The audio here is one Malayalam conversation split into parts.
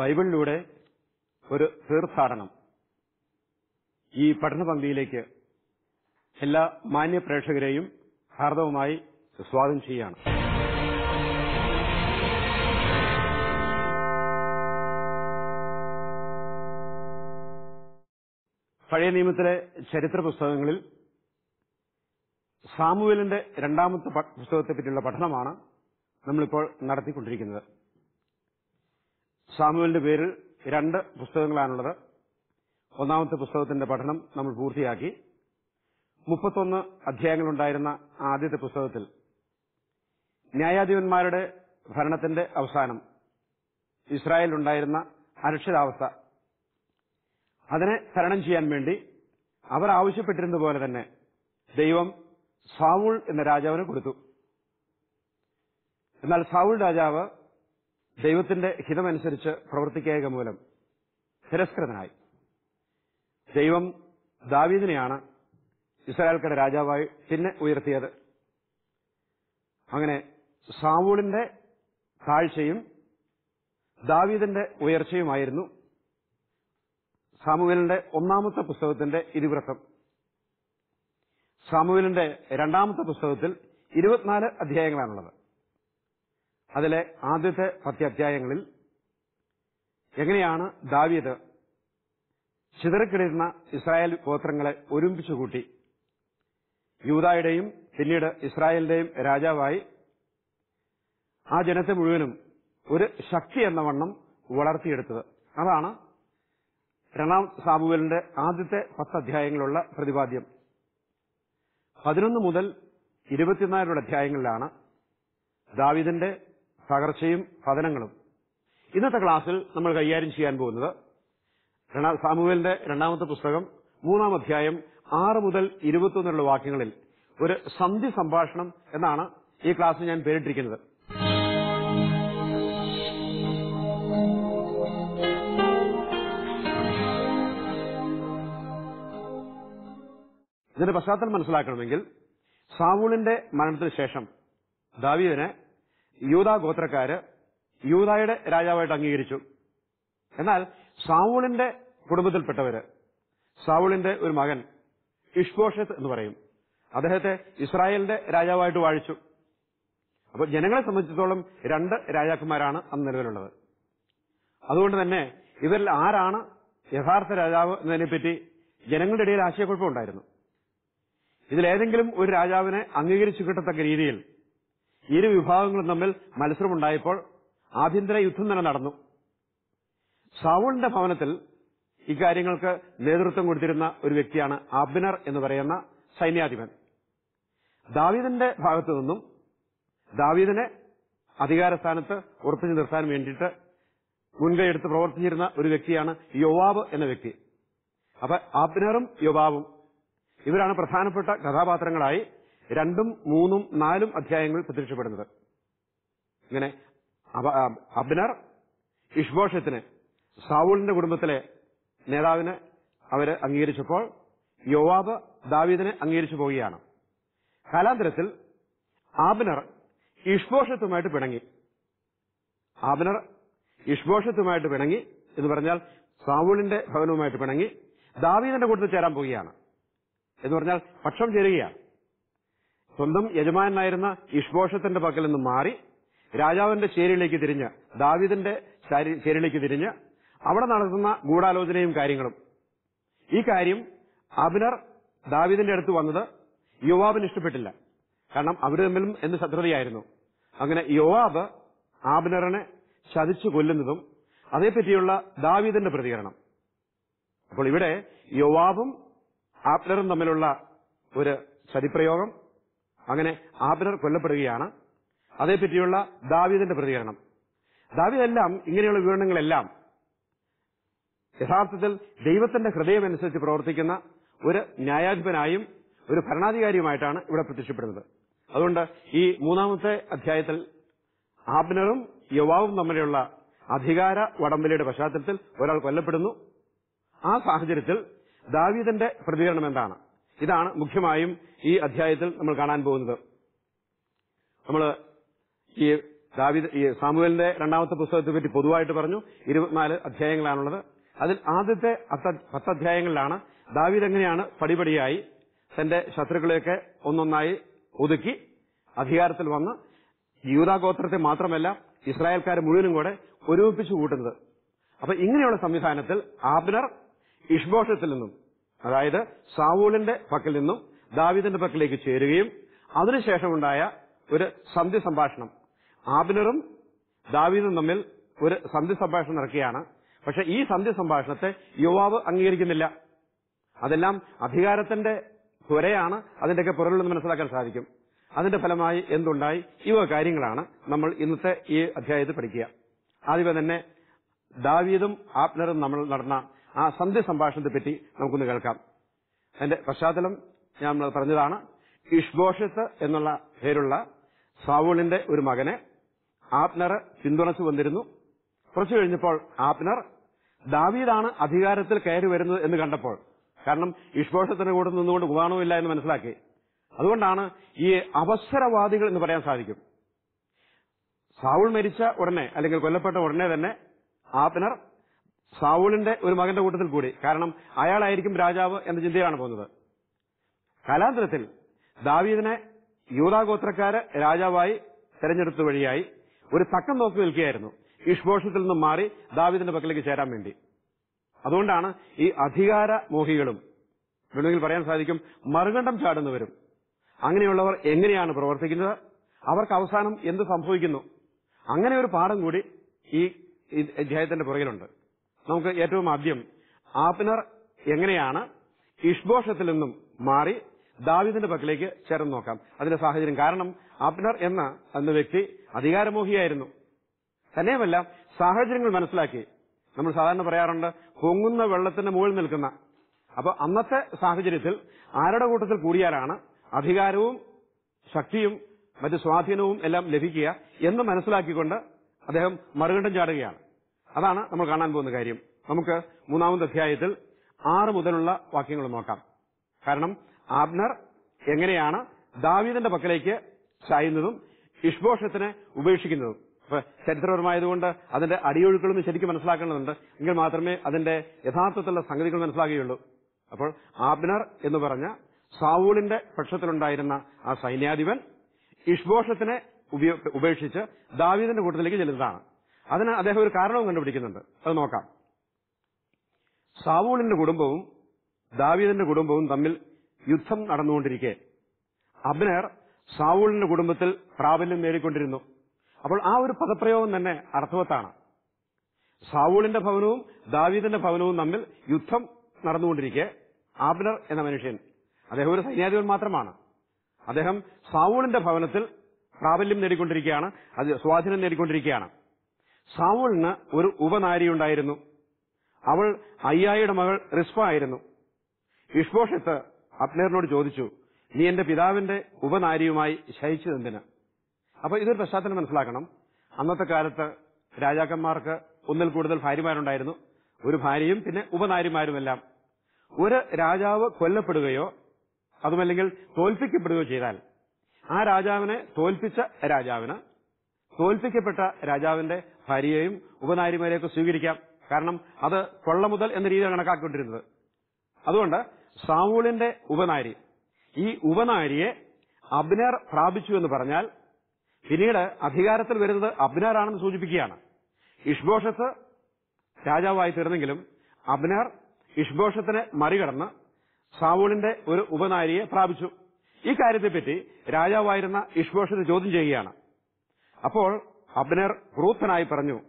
ബൈബിളിലൂടെ ഒരു തീർത്ഥാടനം ഈ പഠന പങ്ക്തിയിലേക്ക് എല്ലാ മാന്യ പ്രേക്ഷകരെയും ഹാർദവമായി സ്വാഗതം ചെയ്യുകയാണ്. പഴയ നിയമത്തിലെ ചരിത്ര പുസ്തകങ്ങളിൽ സാമുവേലിന്റെ രണ്ടാമത്തെ പുസ്തകത്തെ പറ്റിയുള്ള പഠനമാണ് നമ്മളിപ്പോൾ നടത്തിക്കൊണ്ടിരിക്കുന്നത്. സാമുവേലിന്റെ പേരിൽ രണ്ട് പുസ്തകങ്ങളാണുള്ളത്. ഒന്നാമത്തെ പുസ്തകത്തിന്റെ പഠനം നമ്മൾ പൂർത്തിയാക്കി. മുപ്പത്തൊന്ന് അധ്യായങ്ങളുണ്ടായിരുന്ന ആദ്യത്തെ പുസ്തകത്തിൽ ന്യായാധിപന്മാരുടെ ഭരണത്തിന്റെ അവസാനം ഇസ്രായേലിലുണ്ടായിരുന്ന അരക്ഷിതാവസ്ഥ. അതിനെ തരണം ചെയ്യാൻ വേണ്ടി അവർ ആവശ്യപ്പെട്ടിരുന്ന പോലെ തന്നെ ദൈവം സാവൂൾ എന്ന രാജാവിന് കൊടുത്തു. എന്നാൽ സാവൂൾ രാജാവ് ദൈവത്തിന്റെ ഹിതമനുസരിച്ച് പ്രവർത്തിക്കുക മൂലം തിരസ്കൃതനായി. ദൈവം ദാവീദിനെയാണ് ഇസ്രായേൽക്കട രാജാവായി പിന്നെ ഉയർത്തിയത്. അങ്ങനെ സാവൂളിന്റെ താഴ്ചയും ദാവീദിന്റെ ഉയർച്ചയുമായിരുന്നു സാമുവേലിന്റെ ഒന്നാമത്തെ പുസ്തകത്തിന്റെ ഇതിവൃത്തം. സാമുവേലിന്റെ രണ്ടാമത്തെ പുസ്തകത്തിൽ ഇരുപത്തിനാല് അധ്യായങ്ങളാണുള്ളത്. അതിലെ ആദ്യത്തെ പത്ത് അധ്യായങ്ങളിൽ എങ്ങനെയാണ് ദാവീദ് ചിതറിക്കിടരുന്ന ഇസ്രായേൽ ഗോത്രങ്ങളെ ഒരുമിച്ച് കൂട്ടി യൂതായുടെയും പിന്നീട് ഇസ്രായേലിന്റെയും രാജാവായി ആ ജനത്തെ മുഴുവനും ഒരു ശക്തി എന്ന വണ്ണം വളർത്തിയെടുത്തത്. അതാണ് രണ്ടാം സാബുവലിന്റെ ആദ്യത്തെ പത്ത് അധ്യായങ്ങളുള്ള പ്രതിപാദ്യം. പതിനൊന്ന് മുതൽ ഇരുപത്തിനാലുള്ള അധ്യായങ്ങളിലാണ് ദാവിദിന്റെ തകർച്ചയും പതനങ്ങളും ഇന്നത്തെ ക്ലാസ്സിൽ നമ്മൾ കൈകാര്യം ചെയ്യാൻ പോകുന്നത് സാമുവേലിന്റെ രണ്ടാമത്തെ പുസ്തകം മൂന്നാം അധ്യായം ആറ് മുതൽ ഇരുപത്തിയൊന്നുള്ള വാക്യങ്ങളിൽ ഒരു സന്ധി സംഭാഷണം എന്നാണ് ഈ ക്ലാസ് ഞാൻ പേരിട്ടിരിക്കുന്നത്. ഇതിന്റെ പശ്ചാത്തലം മനസ്സിലാക്കണമെങ്കിൽ സാവൂളിന്റെ മരണത്തിന് ശേഷം ദാവീദിനെ യൂതാ ഗോത്രക്കാര് യൂതായുടെ രാജാവായിട്ട് അംഗീകരിച്ചു. എന്നാൽ സാവൂളിന്റെ കുടുംബത്തിൽപ്പെട്ടവര് സാവൂളിന്റെ ഒരു മകൻ ഇഷ്ബോഷത്ത് എന്ന് പറയും. അദ്ദേഹത്തെ ഇസ്രായേലിന്റെ രാജാവായിട്ട് വാഴിച്ചു. അപ്പോൾ ജനങ്ങളെ സംബന്ധിച്ചിടത്തോളം രണ്ട് രാജാക്കന്മാരാണ് അന്ന് നിലവിലുള്ളത്. അതുകൊണ്ട് തന്നെ ഇവരിൽ ആരാണ് യഥാർത്ഥ രാജാവ് എന്നതിനെപ്പറ്റി ജനങ്ങളുടെ ഇടയിൽ ആശയക്കുഴപ്പമുണ്ടായിരുന്നു ഇതിലേതെങ്കിലും ഒരു രാജാവിനെ അംഗീകരിച്ചു കിട്ടത്തക്ക രീതിയിൽ ഇരു വിഭാഗങ്ങളും തമ്മിൽ മത്സരമുണ്ടായപ്പോൾ ആഭ്യന്തര യുദ്ധം തന്നെ നടന്നു. സാവൂളിന്റെ ഭവനത്തിൽ ഇക്കാര്യങ്ങൾക്ക് നേതൃത്വം കൊടുത്തിരുന്ന ഒരു വ്യക്തിയാണ് അബ്നർ എന്ന് പറയുന്ന സൈന്യാധിപൻ. ദാവീദിന്റെ ഭാഗത്തു നിന്നും ദാവീദിനെ അധികാരസ്ഥാനത്ത് ഉറപ്പിച്ചു നിർത്താൻ വേണ്ടിയിട്ട് മുൻകൈയെടുത്ത് പ്രവർത്തിച്ചിരുന്ന ഒരു വ്യക്തിയാണ് യോവാബ് എന്ന വ്യക്തി. അപ്പൊ അബ്നറും യോവാബും ഇവരാണ് പ്രധാനപ്പെട്ട കഥാപാത്രങ്ങളായി രണ്ടും മൂന്നും നാലും അധ്യായങ്ങൾ പ്രത്യക്ഷപ്പെടുന്നത്. ഇങ്ങനെ അബ- അബ്നർ ഇഷ്ബോഷത്തിന് സാവൂളിന്റെ കുടുംബത്തിലെ നേതാവിനെ അവർ അംഗീകരിച്ചപ്പോൾ യോവാബ് ദാവീദിനെ അംഗീകരിച്ചു പോവുകയാണ്. കാലാന്തരത്തിൽ ആബിനർ ഇഷ്ബോഷത്തുമായിട്ട് പിണങ്ങി. ആബിനർ ഇഷ്ബോഷത്തുമായിട്ട് പിണങ്ങി എന്ന് പറഞ്ഞാൽ സാവൂളിന്റെ ഭവനവുമായിട്ട് പിണങ്ങി ദാവീദിന്റെ കൂട്ടത്തിൽ ചേരാൻ പോവുകയാണ് എന്ന് പറഞ്ഞാൽ പക്ഷം ചേരുകയാണ്. സ്വന്തം യജമാനായിരുന്ന ഇഷ്ബോഷത്തിന്റെ പക്കൽ നിന്ന് മാറി രാജാവിന്റെ ചേരിയിലേക്ക് തിരിഞ്ഞ് ദാവിദിന്റെ ചാരി- ചേരിയിലേക്ക് തിരിഞ്ഞ് അവിടെ നടത്തുന്ന ഗൂഢാലോചനയും കാര്യങ്ങളും. ഈ കാര്യം അബിനർ ദാവിദിന്റെ അടുത്ത് വന്നത് യുവാബിന് ഇഷ്ടപ്പെട്ടില്ല. കാരണം അവർ തമ്മിലും എന്ന് ശത്രുതയായിരുന്നു. അങ്ങനെ യുവാബ് ആബിനറിനെ ചതിച്ചു കൊല്ലുന്നതും അതേപ്പറ്റിയുള്ള ദാവീദിന്റെ പ്രതികരണം. അപ്പോൾ ഇവിടെ യുവാബും ആബ്നറും തമ്മിലുള്ള ഒരു ചതിപ്രയോഗം അങ്ങനെ ആബ്നർ കൊല്ലപ്പെടുകയാണ്. അതേപ്പറ്റിയുള്ള ദാവീദിന്റെ പ്രതികരണം. ദാവീദെല്ലാം ഇങ്ങനെയുള്ള വിവരണങ്ങളെല്ലാം യഥാർത്ഥത്തിൽ ദൈവത്തിന്റെ ഹൃദയമനുസരിച്ച് പ്രവർത്തിക്കുന്ന ഒരു ന്യായാധിപനായും ഒരു ഭരണാധികാരിയുമായിട്ടാണ് ഇവിടെ പ്രത്യക്ഷപ്പെടുന്നത്. അതുകൊണ്ട് ഈ മൂന്നാമത്തെ അധ്യായത്തിൽ ആബ്നറും യുവാവും തമ്മിലുള്ള അധികാര വടംവലിയുടെ പശ്ചാത്തലത്തിൽ ഒരാൾ കൊല്ലപ്പെടുന്നു. ആ സാഹചര്യത്തിൽ ദാവീദിന്റെ പ്രതികരണം എന്താണ്? ഇതാണ് മുഖ്യമായും ഈ അധ്യായത്തിൽ നമ്മൾ കാണാൻ പോകുന്നത്. നമ്മൾ ഈ ദാവിദ് ഈ സാമുവേലിന്റെ രണ്ടാമത്തെ പുസ്തകത്തെ പറ്റി പൊതുവായിട്ട് പറഞ്ഞു. ഇരുപത്തിനാല് അധ്യായങ്ങളാണുള്ളത്. അതിൽ ആദ്യത്തെ പത്തധ്യായങ്ങളിലാണ് ദാവീദ് എങ്ങനെയാണ് പടിപടിയായി തന്റെ ശത്രുക്കളെയൊക്കെ ഒന്നൊന്നായി ഒതുക്കി അധികാരത്തിൽ വന്ന് യൂതാഗോത്രത്തെ മാത്രമല്ല ഇസ്രായേൽക്കാരെ മുഴുവനും കൂടെ ഒരുമിപ്പിച്ചു കൂട്ടുന്നത്. അപ്പൊ ഇങ്ങനെയുള്ള സംവിധാനത്തിൽ ആബ്നർ ഇഷ്ബോഷത്തിൽ നിന്നും അതായത് സാവൂളിന്റെ പക്കൽ നിന്നും ദാവിദിന്റെ പക്കലേക്ക് ചേരുകയും അതിനുശേഷമുണ്ടായ ഒരു സന്ധി സംഭാഷണം. ആബിനറും ദാവീദും തമ്മിൽ ഒരു സന്ധി സംഭാഷണം നടക്കുകയാണ്. പക്ഷെ ഈ സന്ധി സംഭാഷണത്തെ യുവാവ് അംഗീകരിക്കുന്നില്ല. അതെല്ലാം അധികാരത്തിന്റെ ത്വരയാണ് അതിന്റെയൊക്കെ പുറകിലെന്ന് മനസ്സിലാക്കാൻ സാധിക്കും. അതിന്റെ ഫലമായി എന്തുണ്ടായി? ഇവ കാര്യങ്ങളാണ് നമ്മൾ ഇന്നത്തെ ഈ അധ്യായത്തിൽ പഠിക്കുക. ആദ്യമേ തന്നെ ദാവീദും ആപ്നറും നമ്മൾ നടന്ന ആ സന്ധ്യ സംഭാഷണത്തെ പറ്റി നമുക്കൊന്ന് കേൾക്കാം. അതിന്റെ പശ്ചാത്തലം ഞാൻ പറഞ്ഞതാണ്. ഇഷ്ബോഷത്ത് എന്നുള്ള പേരുള്ള സാവൂളിന്റെ ഒരു മകനെ ആപ്നർ പിന്തുണച്ചു വന്നിരുന്നു. കുറച്ചു കഴിഞ്ഞപ്പോൾ ആപ്നർ ദാവീദാണ് അധികാരത്തിൽ കയറി വരുന്നത് എന്ന് കണ്ടപ്പോൾ കാരണം ഇഷ്ബോഷത്തിന് കൂടെ നിന്നുകൊണ്ട് ഉപകാരമില്ല എന്ന് മനസ്സിലാക്കി. അതുകൊണ്ടാണ് ഈ അവസരവാദികൾ എന്ന് പറയാൻ സാധിക്കും. സാവുൾ മരിച്ച ഉടനെ അല്ലെങ്കിൽ കൊല്ലപ്പെട്ട ഉടനെ തന്നെ ആപ്നർ സാവൂളിന്റെ ഒരു മകന്റെ കൂട്ടത്തിൽ കൂടി. കാരണം അയാളായിരിക്കും രാജാവ് എന്ന ചിന്തയാണ് പോകുന്നത്. കാലാന്തരത്തിൽ ദാവീദിനെ യൂതാഗോത്രക്കാര് രാജാവായി തെരഞ്ഞെടുത്ത വഴിയായി ഒരു തക്കം നോക്കി നിൽക്കുകയായിരുന്നു. ഇഷ്ബോഷത്തിൽ നിന്നും മാറി ദാവീദിന്റെ പക്കലേക്ക് ചേരാൻ വേണ്ടി. അതുകൊണ്ടാണ് ഈ അധികാര മോഹികളും വേണമെങ്കിൽ പറയാൻ സാധിക്കും മറുകണ്ഠം ചാടുന്നവരും. അങ്ങനെയുള്ളവർ എങ്ങനെയാണ് പ്രവർത്തിക്കുന്നത്? അവർക്ക് അവസാനം എന്ത് സംഭവിക്കുന്നു? അങ്ങനെ ഒരു പാഠം കൂടി ഈ അധ്യായത്തിന്റെ പുറകിലുണ്ട്. നമുക്ക് ഏറ്റവും ആദ്യം ആപ്നർ എങ്ങനെയാണ് ഇഷ്ബോഷത്തിൽ നിന്നും മാറി ദാവിദിന്റെ പക്കലേക്ക് ചേർന്ന് നോക്കാം. അതിന്റെ സാഹചര്യം കാരണം ആപ്നർ എന്ന എന്ന വ്യക്തി അധികാരമോഹിയായിരുന്നു. തന്നെയുമല്ല സാഹചര്യങ്ങൾ മനസ്സിലാക്കി. നമ്മൾ സാധാരണ പറയാറുണ്ട് പൊങ്ങുന്ന വെള്ളത്തിന്റെ മുകളിൽ നിൽക്കുന്ന. അപ്പൊ അന്നത്തെ സാഹചര്യത്തിൽ ആരുടെ കൂട്ടത്തിൽ കൂടിയാലാണ് അധികാരവും ശക്തിയും മറ്റ് സ്വാധീനവും എല്ലാം ലഭിക്കുക എന്ന് മനസ്സിലാക്കിക്കൊണ്ട് അദ്ദേഹം മറുകണ്ഠം ചാടുകയാണ്. അതാണ് നമ്മൾ കാണാൻ പോകുന്ന കാര്യം. നമുക്ക് മൂന്നാമത്തെ അധ്യായത്തിൽ ആറ് മുതലുള്ള വാക്യങ്ങൾ നോക്കാം. കാരണം ആബ്നർ എങ്ങനെയാണ് ദാവീദിന്റെ പക്കലേക്ക് ചായുന്നതും ഇഷ്ബോഷത്തിനെ ഉപേക്ഷിക്കുന്നതും. ചരിത്രപരമായതുകൊണ്ട് അതിന്റെ അടിയൊഴുക്കളൊന്നും ശരിക്കും മനസ്സിലാക്കേണ്ടതുണ്ട്. എങ്കിൽ മാത്രമേ അതിന്റെ യഥാർത്ഥത്തിലുള്ള സംഗതികൾ മനസ്സിലാകുകയുള്ളൂ. അപ്പോൾ ആബ്നർ എന്ന് പറഞ്ഞ സാവൂളിന്റെ പക്ഷത്തിലുണ്ടായിരുന്ന ആ സൈന്യാധിപൻ ഇഷ്ബോഷത്തിനെ ഉപേക്ഷിച്ച് ദാവീദിന്റെ കൂട്ടത്തിലേക്ക് ചെല്ലുന്നതാണ്. അതിന് അദ്ദേഹം ഒരു കാരണവും കണ്ടുപിടിക്കുന്നുണ്ട്. അത് നോക്കാം. സാവൂളിന്റെ കുടുംബവും ദാവീദിന്റെ കുടുംബവും തമ്മിൽ യുദ്ധം നടന്നുകൊണ്ടിരിക്കെ. അബ്നേർ സാവൂളിന്റെ കുടുംബത്തിൽ പ്രാബല്യം നേടിക്കൊണ്ടിരുന്നു. അപ്പോൾ ആ ഒരു പദപ്രയോഗം തന്നെ അർത്ഥവത്താണ്. സാവൂളിന്റെ ഭവനവും ദാവീദിന്റെ ഭവനവും തമ്മിൽ യുദ്ധം നടന്നുകൊണ്ടിരിക്കെ ആബ്നർ എന്ന മനുഷ്യൻ. അദ്ദേഹം ഒരു സൈന്യാധിപൻ മാത്രമാണ്. അദ്ദേഹം സാവൂളിന്റെ ഭവനത്തിൽ പ്രാബല്യം നേടിക്കൊണ്ടിരിക്കുകയാണ് അത് സ്വാധീനം നേടിക്കൊണ്ടിരിക്കുകയാണ് സാവൂളിന് ഒരു ഉപനാരിയുണ്ടായിരുന്നു. അവൾ അയ്യായിയുടെ മകൾ റിസ്പ ആയിരുന്നു. ഇഷ്ബോഷത്ത് അപ്നേറിനോട് ചോദിച്ചു നീ എന്റെ പിതാവിന്റെ ഉപനാരിയുമായി ശയിച്ചതെന്തിന്? അപ്പൊ ഇതൊരു പശ്ചാത്തലം മനസ്സിലാക്കണം. അന്നത്തെ കാലത്ത് രാജാക്കന്മാർക്ക് ഒന്നിൽ കൂടുതൽ ഭാര്യമാരുണ്ടായിരുന്നു. ഒരു ഭാര്യയും പിന്നെ ഉപനാരിമാരുമെല്ലാം. ഒരു രാജാവ് കൊല്ലപ്പെടുകയോ അതുമല്ലെങ്കിൽ തോൽപ്പിക്കപ്പെടുകയോ ചെയ്താൽ ആ രാജാവിനെ തോൽപ്പിച്ച രാജാവിന് തോൽപ്പിക്കപ്പെട്ട രാജാവിന്റെ ഭാര്യയെയും ഉപനാരിമാരെയൊക്കെ സ്വീകരിക്കാം. കാരണം അത് കൊള്ള മുതൽ എന്ന രീതിയിൽ കണക്കാക്കിക്കൊണ്ടിരുന്നത്. അതുകൊണ്ട് സാവൂളിന്റെ ഉപനാരി ഈ ഉപനാരിയെ അബ്നേർ പ്രാപിച്ചു എന്ന് പറഞ്ഞാൽ പിന്നീട് അധികാരത്തിൽ വരുന്നത് അബ്നേറാണെന്ന് സൂചിപ്പിക്കുകയാണ്. ഇഷ്ബോഷത്ത് രാജാവായി തീർന്നെങ്കിലും അബ്നേർ ഇഷ്ബോഷത്തിനെ മറികടന്ന് സാവൂളിന്റെ ഒരു ഉപനാരിയെ പ്രാപിച്ചു. ഈ കാര്യത്തെപ്പറ്റി രാജാവായിരുന്ന ഇഷ്ബോഷത്തെ ചോദ്യം ചെയ്യുകയാണ്. അപ്പോൾ അബ്നേർ ക്രൂദ്ധനായി പറഞ്ഞു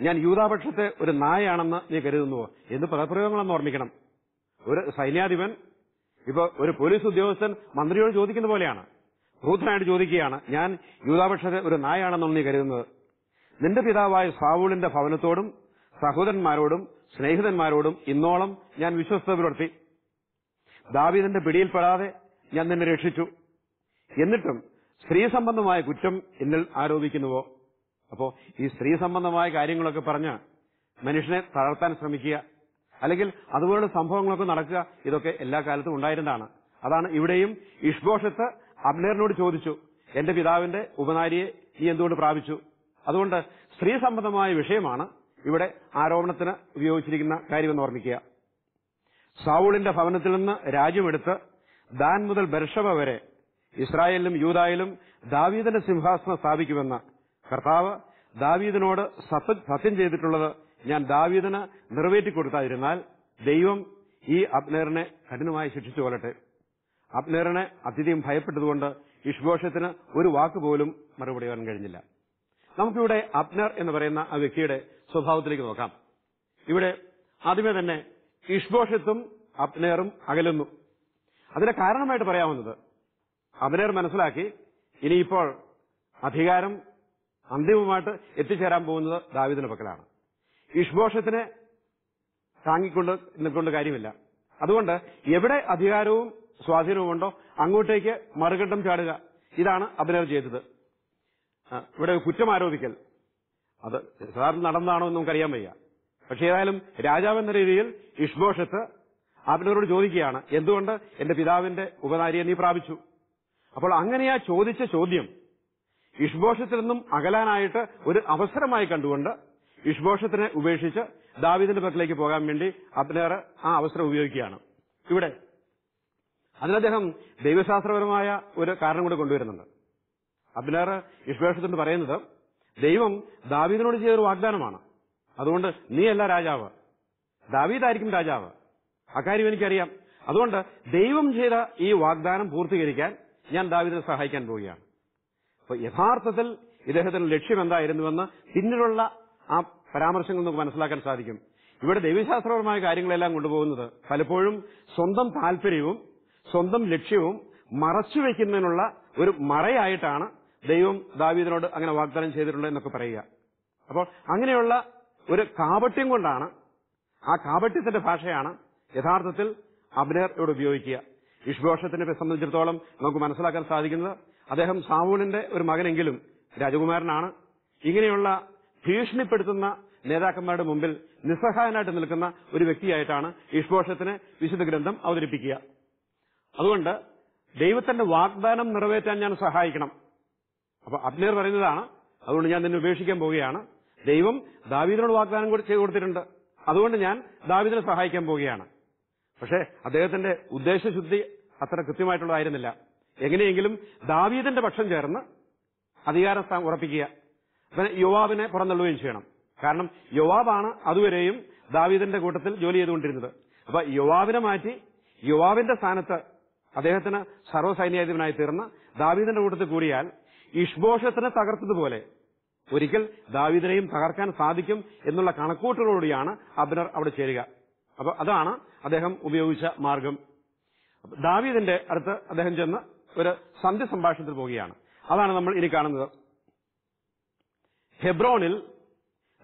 ഞാൻ യൂതാപക്ഷത്തെ ഒരു നായയാണെന്ന് നീ കരുതുന്നുവോ? എന്ത് പദപ്രയോഗങ്ങളെന്ന് ഓർമ്മിക്കണം. ഒരു സൈന്യാധിപൻ ഇപ്പൊ ഒരു പോലീസ് ഉദ്യോഗസ്ഥൻ മന്ത്രിയോട് ചോദിക്കുന്ന പോലെയാണ്. ക്രൂദ്ധനായിട്ട് ചോദിക്കുകയാണ് ഞാൻ യൂതാപക്ഷത്തെ ഒരു നായാണെന്നാണ് നീ കരുതുന്നത്. നിന്റെ പിതാവായ സാവൂളിന്റെ ഭവനത്തോടും സഹോദരന്മാരോടും സ്നേഹിതന്മാരോടും ഇന്നോളം ഞാൻ വിശ്വസ്ത പുലർത്തി ദാവീദിന്റെ പിടിയിൽപ്പെടാതെ ഞാൻ നിന്നെ രക്ഷിച്ചു. എന്നിട്ടും സ്ത്രീ സംബന്ധമായ കുറ്റം എന്നിൽ ആരോപിക്കുന്നുവോ? അപ്പോ ഈ സ്ത്രീ സംബന്ധമായ കാര്യങ്ങളൊക്കെ പറഞ്ഞ് മനുഷ്യനെ തളർത്താൻ ശ്രമിക്കുക. അല്ലെങ്കിൽ അതുപോലുള്ള സംഭവങ്ങളൊക്കെ നടക്കുക ഇതൊക്കെ എല്ലാ കാലത്തും ഉണ്ടായിരുന്നതാണ്. അതാണ് ഇവിടെയും ഇഷ്ബോഷത്ത് അബ്നേറിനോട് ചോദിച്ചു എന്റെ പിതാവിന്റെ ഉപനാരിയെ നീ എന്തുകൊണ്ട് പ്രാപിച്ചു? അതുകൊണ്ട് സ്ത്രീ സംബന്ധമായ വിഷയമാണ് ഇവിടെ ആരോപണത്തിന് ഉപയോഗിച്ചിരിക്കുന്ന കാര്യമെന്ന് ഓർമ്മിക്കുക. സാവൂളിന്റെ ഭവനത്തിൽ നിന്ന് രാജ്യമെടുത്ത് ദാൻ മുതൽ ബർഷവ വരെ ഇസ്രായേലിലും യൂതായിലും ദാവീദിന്റെ സിംഹാസനം സ്ഥാപിക്കുമെന്ന് കർത്താവ് ദാവീദിനോട് സത്യം ചെയ്തിട്ടുള്ളത് ഞാൻ ദാവീദിന് നിറവേറ്റിക്കൊടുത്തായിരുന്നാൽ ദൈവം ഈ അബ്നേറിനെ കഠിനമായി ശിക്ഷിച്ചു കൊല്ലട്ടെ. അബ്നേറിനെ അത്യധികം ഭയപ്പെട്ടതുകൊണ്ട് ഇഷ്ഘോഷത്തിന് ഒരു വാക്ക് പോലും മറുപടി പറയാൻ കഴിഞ്ഞില്ല. നമുക്കിവിടെ അബ്നർ എന്ന് പറയുന്ന ആ വ്യക്തിയുടെ സ്വഭാവത്തിലേക്ക് നോക്കാം. ഇവിടെ ആദ്യമേ തന്നെ ഇഷ്ഘോഷത്തും അബ്നേറും അകലുന്നു. അതിന് കാരണമായിട്ട് പറയാവുന്നത് അബ്നേർ മനസ്സിലാക്കി ഇനിയിപ്പോൾ അധികാരം അന്തിമമായിട്ട് എത്തിച്ചേരാൻ പോകുന്നത് ദാവിദിന്റെ പക്കലാണ്. ഇഷ്ബോഷത്തിനെ താങ്ങിക്കൊണ്ട് നിൽക്കൊണ്ട് കാര്യമില്ല. അതുകൊണ്ട് എവിടെ അധികാരവും സ്വാധീനവും ഉണ്ടോ അങ്ങോട്ടേക്ക് മറുകണ്ഠം ചാടുക. ഇതാണ് അഭിനർ ചെയ്തത്. ഇവിടെ കുറ്റം ആരോപിക്കൽ. അത് സാറിന് നടന്നതാണോ എന്ന് നമുക്കറിയാൻ വയ്യ. പക്ഷേ ഏതായാലും രാജാവ് എന്ന രീതിയിൽ ഇഷ്ബോഷത്ത് അബ്നരോട് ചോദിക്കുകയാണ്. എന്തുകൊണ്ട്? എന്റെ പിതാവിന്റെ ഉപനാരിയെ നീ പ്രാപിച്ചു. അപ്പോൾ അങ്ങനെയാ ചോദിച്ച ചോദ്യം. ഇഷ്ബോഷത്തിൽ നിന്നും അകലാനായിട്ട് ഒരു അവസരമായി കണ്ടുകൊണ്ട് ഇഷ്ബോഷത്തിനെ ഉപേക്ഷിച്ച് ദാവീദിന്റെ പക്കലേക്ക് പോകാൻ വേണ്ടി അബ്നേർ ആ അവസരം ഉപയോഗിക്കുകയാണ്. ഇവിടെ അതിന് അദ്ദേഹം ദൈവശാസ്ത്രപരമായ ഒരു കാരണം കൂടെ കൊണ്ടുവരുന്നുണ്ട്. അബ്നേർ ഇഷ്ബോഷത്തിന് പറയുന്നത് ദൈവം ദാവീദിനോട് ചെയ്ത ഒരു വാഗ്ദാനമാണ്. അതുകൊണ്ട് നീയല്ല രാജാവ്. ദാവീദായിരിക്കും രാജാവ്. അക്കാര്യം എനിക്കറിയാം. അതുകൊണ്ട് ദൈവം ചെയ്ത ഈ വാഗ്ദാനം പൂർത്തീകരിക്കാൻ ഞാൻ ദാവീദിനെ സഹായിക്കാൻ പോവുകയാണ്. അപ്പൊ യഥാർത്ഥത്തിൽ ഇദ്ദേഹത്തിന്റെ ലക്ഷ്യം എന്തായിരുന്നുവെന്ന് പിന്നീടുള്ള ആ പരാമർശങ്ങൾ നമുക്ക് മനസ്സിലാക്കാൻ സാധിക്കും. ഇവിടെ ദൈവശാസ്ത്രപരമായ കാര്യങ്ങളെല്ലാം കൊണ്ടുപോകുന്നത് പലപ്പോഴും സ്വന്തം താല്പര്യവും സ്വന്തം ലക്ഷ്യവും മറച്ചുവെക്കുന്നതിനുള്ള ഒരു മറയായിട്ടാണ് ദൈവം ദാവീദിനോട് അങ്ങനെ വാഗ്ദാനം ചെയ്തിട്ടുള്ളത് എന്നൊക്കെ പറയുക. അപ്പോൾ അങ്ങനെയുള്ള ഒരു കാപട്യം കൊണ്ടാണ് ആ കാപട്യത്തിന്റെ ഭാഷയാണ് യഥാർത്ഥത്തിൽ അബ്നേർ ഇവിടെ ഉപയോഗിക്കുക. ഇഷ്ബോഷത്തിനെ സംബന്ധിച്ചിടത്തോളം നമുക്ക് മനസ്സിലാക്കാൻ സാധിക്കുന്നത് അദ്ദേഹം സാവൂലിന്റെ ഒരു മകനെങ്കിലും രാജകുമാരനാണ്. ഇങ്ങനെയുള്ള ഭീഷണിപ്പെടുത്തുന്ന നേതാക്കന്മാരുടെ മുമ്പിൽ നിസ്സഹായനായിട്ട് നിൽക്കുന്ന ഒരു വ്യക്തിയായിട്ടാണ് ഇഷ്ബോഷത്തിനെ വിശുദ്ധ ഗ്രന്ഥം അവതരിപ്പിക്കുക. അതുകൊണ്ട് ദൈവത്തിന്റെ വാഗ്ദാനം നിറവേറ്റാൻ ഞാൻ സഹായിക്കണം. അപ്പൊ അബ്നേർ പറയുന്നതാണ് അതുകൊണ്ട് ഞാൻ നിന്നെ ഉപേക്ഷിക്കാൻ പോവുകയാണ്. ദൈവം ദാവീദിനോട് വാഗ്ദാനം കൂടി ചെയ്തു കൊടുത്തിട്ടുണ്ട്. അതുകൊണ്ട് ഞാൻ ദാവീദിനെ സഹായിക്കാൻ പോവുകയാണ്. പക്ഷേ അദ്ദേഹത്തിന്റെ ഉദ്ദേശശുദ്ധി അത്ര കൃത്യമായിട്ടുള്ളതായിരുന്നില്ല എങ്ങനെയെങ്കിലും ദാവീദിന്റെ പക്ഷം ചേർന്ന് അധികാരസ്ഥാനം ഉറപ്പിക്കുക. യുവാവിനെ പുറന്തള്ളുകയും ചെയ്യണം. കാരണം യുവാവാണ് അതുവരെയും ദാവീദിന്റെ കൂട്ടത്തിൽ ജോലി ചെയ്തുകൊണ്ടിരുന്നത്. അപ്പൊ യുവാവിനെ മാറ്റി യുവാവിന്റെ സ്ഥാനത്ത് അദ്ദേഹത്തിന് സർവസൈന്യാധിപനായി തീർന്ന് ദാവീദിന്റെ കൂട്ടത്തിൽ കൂടിയാൽ ഇഷ്ബോഷത്തിനെ തകർത്തതുപോലെ ഒരിക്കൽ ദാവീദിനെയും തകർക്കാൻ സാധിക്കും എന്നുള്ള കണക്കൂട്ടലോടെയാണ് അബ്നർ അവിടെ ചേരുക. അപ്പൊ അതാണ് അദ്ദേഹം ഉപയോഗിച്ച മാർഗം. ദാവീദിന്റെ അടുത്ത് അദ്ദേഹം ചെന്ന് ഒരു സന്ധ്യ സംഭാഷണത്തിൽ പോവുകയാണ്. അതാണ് നമ്മൾ ഇനി കാണുന്നത്. ഹെബ്രോണിൽ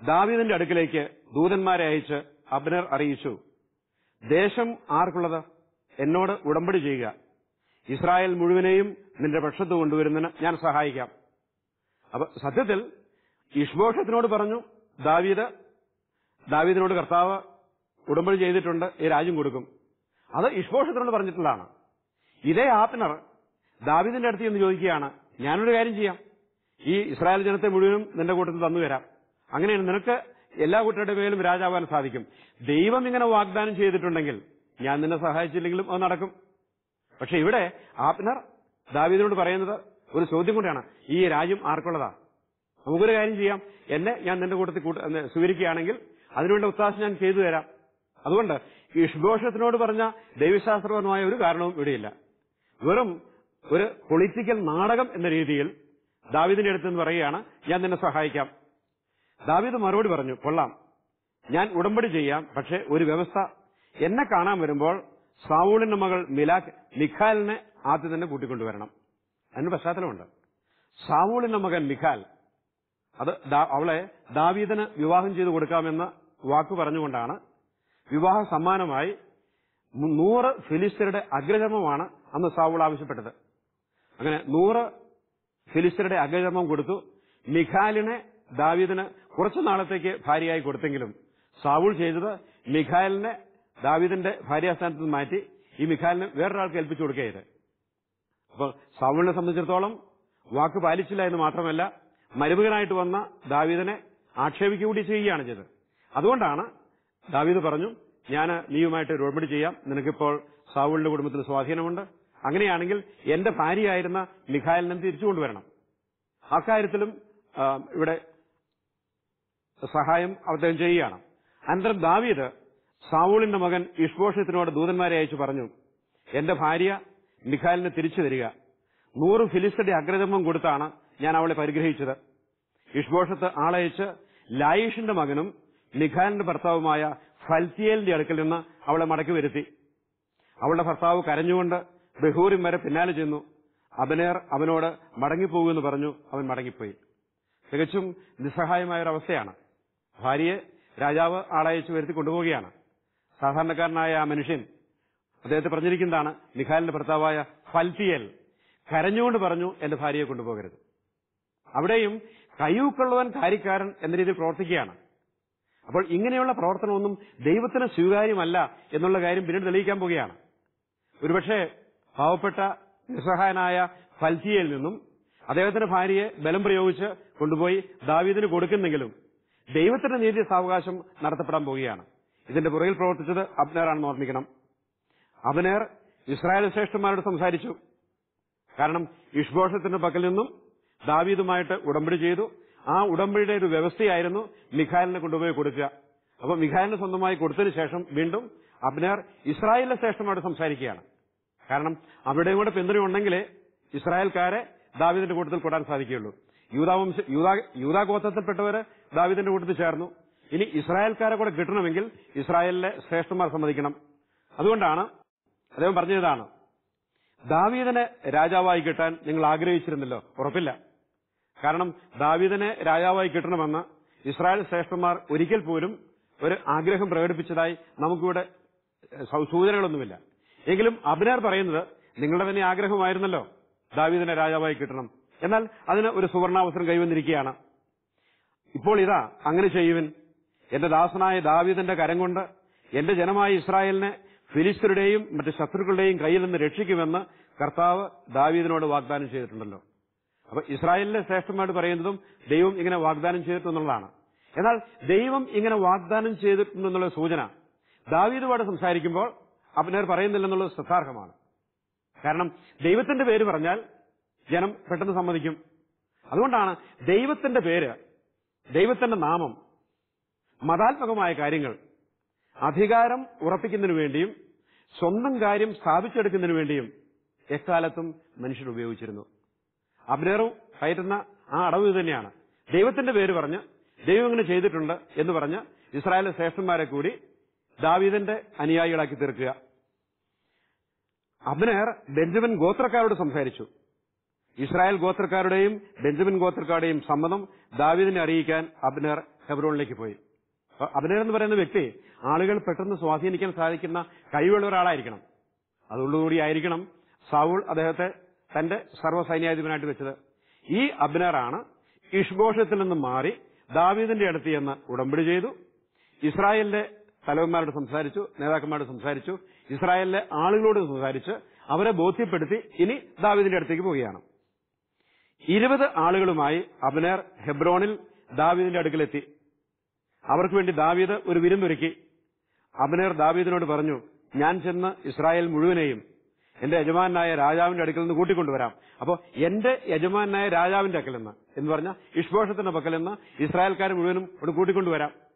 ദാവീദിന്റെ അടുക്കിലേക്ക് ദൂതന്മാരെ അയച്ച് അബ്നർ അറിയിച്ചു ദേശം ആർക്കുള്ളത്? എന്നോട് ഉടമ്പടി ചെയ്യുക. ഇസ്രായേൽ മുഴുവനെയും നിന്റെ പക്ഷത്ത് കൊണ്ടുവരുന്നതിന് ഞാൻ സഹായിക്കാം. അപ്പൊ സത്യത്തിൽ ഇഷ്ബോഷത്തിനോട് പറഞ്ഞു ദാവീദ് ദാവീദിനോട് കർത്താവ് ഉടമ്പടി ചെയ്തിട്ടുണ്ട് ഈ രാജ്യം കൊടുക്കും. അത് ഇഷ്ബോഷത്തിനോട് പറഞ്ഞിട്ടുള്ളതാണ്. ഇതേ ആപ്നർ ദാവീദിന്റെ അടുത്ത് എന്ന് ചോദിക്കുകയാണ് ഞാനൊരു കാര്യം ചെയ്യാം. ഈ ഇസ്രായേൽ ജനത്തെ മുഴുവനും നിന്റെ കൂട്ടത്തിൽ തന്നു തരാം. അങ്ങനെയാണ് നിനക്ക് എല്ലാ കൂട്ടരുടെ മേലും രാജാവാൻ സാധിക്കും. ദൈവം ഇങ്ങനെ വാഗ്ദാനം ചെയ്തിട്ടുണ്ടെങ്കിൽ ഞാൻ നിന്നെ സഹായിച്ചില്ലെങ്കിലും അത് നടക്കും. പക്ഷെ ഇവിടെ ആപ്നർ ദാവീദിനോട് പറയുന്നത് ഒരു ചോദ്യം കൂടെയാണ് ഈ രാജ്യം ആർക്കുള്ളതാ? നമുക്കൊരു കാര്യം ചെയ്യാം. എന്നെ ഞാൻ നിന്റെ കൂട്ടത്തിൽ സ്വീകരിക്കുകയാണെങ്കിൽ അതിനുവേണ്ട ഉത്താശ ഞാൻ ചെയ്തു തരാം. അതുകൊണ്ട് ഇഷ്ബോഷത്തിനോട് പറഞ്ഞ ദൈവശാസ്ത്രപരമായ ഒരു കാരണവും ഇവിടെയില്ല. വെറും ഒരു പൊളിറ്റിക്കൽ നാടകം എന്ന രീതിയിൽ ദാവിദിന്റെ അടുത്ത് നിന്ന് പറയുകയാണ് ഞാൻ നിന്നെ സഹായിക്കാം. ദാവിദ് മറുപടി പറഞ്ഞു കൊള്ളാം. ഞാൻ ഉടമ്പടി ചെയ്യാം പക്ഷെ ഒരു വ്യവസ്ഥ. എന്നെ കാണാൻ വരുമ്പോൾ സാവൂളിന്റെ മകൾ മിലാഖ് മിഖാലിനെ ആദ്യം തന്നെ കൂട്ടിക്കൊണ്ടുവരണം. അതിന് പശ്ചാത്തലമുണ്ട്. സാവൂളിന്റെ മകൻ മിഖാൽ അത് അവളെ ദാവീദിന് വിവാഹം ചെയ്തു കൊടുക്കാമെന്ന് വാക്കു പറഞ്ഞുകൊണ്ടാണ് വിവാഹ സമ്മാനമായി നൂറ് ഫിലിസ്തീനയുടെ അഗ്രചർമ്മമാണ് അന്ന് സാവൂൾ ആവശ്യപ്പെട്ടത്. അങ്ങനെ നൂറ് ഫിലിസ്റ്ററുടെ അഗ്രചർമ്മം കൊടുത്തു. മിഖാലിനെ ദാവീദിന് കുറച്ചു നാളത്തേക്ക് ഭാര്യയായി കൊടുത്തെങ്കിലും സാവൂൾ ചെയ്തത് മിഖാലിനെ ദാവീദിന്റെ ഭാര്യാസ്ഥാനത്ത് നിന്ന് മാറ്റി ഈ മിഖാലിന് വേറൊരാൾക്ക് ഏൽപ്പിച്ചു കൊടുക്കുകയത് അപ്പോൾ സാവൂളിനെ സംബന്ധിച്ചിടത്തോളം വാക്ക് പാലിച്ചില്ല എന്ന് മാത്രമല്ല മരുമകനായിട്ട് വന്ന ദാവീദിനെ ആക്ഷേപിക്കുക കൂടി ചെയ്യുകയാണ് ചെയ്തത്. അതുകൊണ്ടാണ് ദാവീദ് പറഞ്ഞു ഞാൻ നീയുമായിട്ട് ഉടമ്പടി ചെയ്യാം. നിനക്കിപ്പോൾ സാവൂളിന്റെ കുടുംബത്തിൽ സ്വാധീനമുണ്ട്. അങ്ങനെയാണെങ്കിൽ എന്റെ ഭാര്യയായിരുന്ന മിഖായലിനെ തിരിച്ചു കൊണ്ടുവരണം. അക്കാര്യത്തിലും ഇവിടെ സഹായം അദ്ദേഹം ചെയ്യുകയാണ്. അനന്തരം ദാവീദ് സാവൂളിന്റെ മകൻ ഇഷ്ബോഷത്തിനോട് ദൂതന്മാരെ അയച്ചു പറഞ്ഞു എന്റെ ഭാര്യ മിഖാലിനെ തിരിച്ചു തരിക നൂറ് ഫിലിസ്തയുടെ അഗ്രതമം കൊടുത്താണ് ഞാൻ അവളെ പരിഗ്രഹിച്ചത്. ഇഷ്ബോഷത്ത് ആളയച്ച് ലായിഷിന്റെ മകനും മിഖാലിന്റെ ഭർത്താവുമായ ഫൽത്തിയേലിന്റെ അടുക്കൽ നിന്ന് അവളെ മടക്കി വരുത്തി. അവളുടെ ഭർത്താവ് കരഞ്ഞുകൊണ്ട് ബഹൂരിം വരെ പിന്നാലെ ചെന്നു. അബനേർ അവനോട് മടങ്ങിപ്പോകുമെന്ന് പറഞ്ഞു. അവൻ മടങ്ങിപ്പോയി. തികച്ചും നിസ്സഹായമായ ഒരു അവസ്ഥയാണ് ഭാര്യയെ രാജാവ് ആളയച്ച് വരുത്തി കൊണ്ടുപോവുകയാണ്. സാധാരണക്കാരനായ ആ മനുഷ്യൻ അദ്ദേഹത്തെ പറഞ്ഞിരിക്കുന്നതാണ് നിഖാലിന്റെ ഭർത്താവായ ഫൽത്തിയൽ കരഞ്ഞുകൊണ്ട് പറഞ്ഞു എന്റെ ഭാര്യയെ കൊണ്ടുപോകരുത്. അവിടെയും കയ്യൂക്കുള്ളവൻ കാര്യക്കാരൻ എന്ന രീതിയിൽ പ്രവർത്തിക്കുകയാണ്. അപ്പോൾ ഇങ്ങനെയുള്ള പ്രവർത്തനമൊന്നും ദൈവത്തിന് സ്വീകാര്യമല്ല എന്നുള്ള കാര്യം പിന്നീട് തെളിയിക്കാൻ പോവുകയാണ്. ഒരുപക്ഷെ പാവപ്പെട്ട നിസ്സഹായനായ ഫൽസിയയിൽ നിന്നും അദ്ദേഹത്തിന്റെ ഭാര്യയെ ബലം പ്രയോഗിച്ച് കൊണ്ടുപോയി ദാവീദിന് കൊടുക്കുന്നെങ്കിലും ദൈവത്തിന്റെ നീതി സാവകാശം നടത്തപ്പെടാൻ പോവുകയാണ്. ഇതിന്റെ പുറകിൽ പ്രവർത്തിച്ചത് അബ്നേറാണെന്ന് ഓർമ്മിക്കണം. അബ്നേർ ഇസ്രായേൽ ശ്രേഷ്ഠന്മാരോട് സംസാരിച്ചു. കാരണം ഇഷ്ബോഷത്തിന്റെ പക്കൽ നിന്നും ദാവീദുമായിട്ട് ഉടമ്പടി ചെയ്തു. ആ ഉടമ്പടിയുടെ ഒരു വ്യവസ്ഥയായിരുന്നു മിഖായലിനെ കൊണ്ടുപോയി കൊടുക്കുക. അപ്പൊ മിഖായലിന് സ്വന്തമായി കൊടുത്തതിന് ശേഷം വീണ്ടും അബ്നേർ ഇസ്രായേലിലെ ശ്രേഷ്ഠന്മാരോട് സംസാരിക്കുകയാണ്. കാരണം അവരുടെയും കൂടെ പിന്തുണയുണ്ടെങ്കിൽ ഇസ്രായേൽക്കാരെ ദാവിദിന്റെ കൂട്ടത്തിൽ കൂടാൻ സാധിക്കുകയുള്ളൂ. യൂതാവംശ യൂതാ യൂതാ ഗോത്രത്തിൽപ്പെട്ടവര് ദാവിദിന്റെ കൂട്ടത്തിൽ ചേർന്നു. ഇനി ഇസ്രായേൽക്കാരെ കൂടെ കിട്ടണമെങ്കിൽ ഇസ്രായേലിലെ ശ്രേഷ്ഠന്മാർ സമ്മതിക്കണം. അതുകൊണ്ടാണ് അദ്ദേഹം പറഞ്ഞതാണ് ദാവീദിനെ രാജാവായി കിട്ടാൻ നിങ്ങൾ ആഗ്രഹിച്ചിരുന്നല്ലോ. ഉറപ്പില്ല. കാരണം ദാവീദിനെ രാജാവായി കിട്ടണമെന്ന് ഇസ്രായേൽ ശ്രേഷ്ഠന്മാർ ഒരിക്കൽ പോലും ഒരു ആഗ്രഹം പ്രകടിപ്പിച്ചതായി നമുക്കിവിടെ സൂചനകളൊന്നുമില്ല. എങ്കിലും അബിനാർ പറയുന്നത് നിങ്ങളുടെ തന്നെ ആഗ്രഹമായിരുന്നല്ലോ ദാവീദിനെ രാജാവായി കിട്ടണം. എന്നാൽ അതിന് ഒരു സുവർണാവസരം കൈവന്നിരിക്കുകയാണ്. ഇപ്പോൾ ഇതാ അങ്ങനെ ചെയ്യുവൻ. എന്റെ ദാസനായ ദാവീദിന്റെ കരം കൊണ്ട് എന്റെ ജനമായ ഇസ്രായേലിനെ ഫിലിസ്തരുടെയും മറ്റ് ശത്രുക്കളുടെയും കയ്യിൽ നിന്ന് രക്ഷിക്കുമെന്ന് കർത്താവ് ദാവീദിനോട് വാഗ്ദാനം ചെയ്തിട്ടുണ്ടല്ലോ. അപ്പൊ ഇസ്രായേലിലെ ശ്രേഷ്ഠമായിട്ട് പറയുന്നതും ദൈവം ഇങ്ങനെ വാഗ്ദാനം ചെയ്തിട്ടുണ്ടെന്നുള്ളതാണ് എന്നാൽ ദൈവം ഇങ്ങനെ വാഗ്ദാനം ചെയ്തിട്ടുണ്ടെന്നുള്ള സൂചന ദാവീദുമായിട്ട് സംസാരിക്കുമ്പോൾ അബ്നേർ പറയുന്നില്ലെന്നുള്ളത് ശ്രദ്ധാർഹമാണ്. കാരണം ദൈവത്തിന്റെ പേര് പറഞ്ഞാൽ ജനം പെട്ടെന്ന് സമ്മതിക്കും. അതുകൊണ്ടാണ് ദൈവത്തിന്റെ പേര് ദൈവത്തിന്റെ നാമം മതാത്മകമായ കാര്യങ്ങൾ അധികാരം ഉറപ്പിക്കുന്നതിനു വേണ്ടിയും സ്വന്തം കാര്യം സ്ഥാപിച്ചെടുക്കുന്നതിനു വേണ്ടിയും എക്കാലത്തും മനുഷ്യർ ഉപയോഗിച്ചിരുന്നു. അബ്നേറും കയറ്റുന്ന ആ അടവ് തന്നെയാണ്. ദൈവത്തിന്റെ പേര് പറഞ്ഞ് ദൈവം ഇങ്ങനെ ചെയ്തിട്ടുണ്ട് എന്ന് പറഞ്ഞ് ഇസ്രായേലിലെ ശ്രേഷ്ഠന്മാരെ കൂടി ദാവീദിന്റെ അനുയായികളാക്കി തീർക്കുക. അബ്നേർ ബെഞ്ചമിൻ ഗോത്രക്കാരോട് സംസാരിച്ചു. ഇസ്രായേൽ ഗോത്രക്കാരുടെയും ബെഞ്ചമിൻ ഗോത്രക്കാരുടെയും സമ്മതം ദാവീദിനെ അറിയിക്കാൻ അബ്നേർ ഹെബ്രോണിലേക്ക് പോയി. അബ്നേർ എന്ന് പറയുന്ന വ്യക്തി ആളുകൾ പെട്ടെന്ന് സ്വാധീനിക്കാൻ സാധിക്കുന്ന കഴിവുള്ള ഒരാളായിരിക്കണം. അതുകൊണ്ടുകൂടി ആയിരിക്കണം സൗൾ അദ്ദേഹത്തെ തന്റെ സർവസൈന്യാധിപനായിട്ട് വെച്ചത്. ഈ അബ്നേറാണ് ഇഷ്ഘോഷത്തിൽ നിന്ന് മാറി ദാവീദിന്റെ അടുത്ത് ചെന്ന് ഉടമ്പടി ചെയ്തു. ഇസ്രായേലിലെ തലവന്മാരോട് സംസാരിച്ചു നേതാക്കന്മാരോട് സംസാരിച്ചു ഇസ്രായേലിലെ ആളുകളോട് സംസാരിച്ച് അവരെ ബോധ്യപ്പെടുത്തി ഇനി ദാവിദിന്റെ അടുത്തേക്ക് പോവുകയാണ്. ഇരുപത് ആളുകളുമായി അബ്നേർ ഹെബ്രോണിൽ ദാവീദിന്റെ അടുക്കലെത്തി. അവർക്ക് വേണ്ടി ദാവീദ് ഒരു വിരുന്നൊരുക്കി അബ്നേർ ദാവീദിനോട് പറഞ്ഞു ഞാൻ ചെന്ന് ഇസ്രായേൽ മുഴുവനെയും എന്റെ യജമാനായ രാജാവിന്റെ അടുക്കൽ നിന്ന് കൂട്ടിക്കൊണ്ടുവരാം. അപ്പോ എന്റെ യജമാനായ രാജാവിന്റെ അക്കലെന്ന് എന്ന് പറഞ്ഞ ഇഷ്ബോഷത്തിന്റെ പക്കൽ നിന്ന് ഇസ്രായേൽക്കാരെ മുഴുവനും ഇവിടെ കൂട്ടിക്കൊണ്ടുവരാം.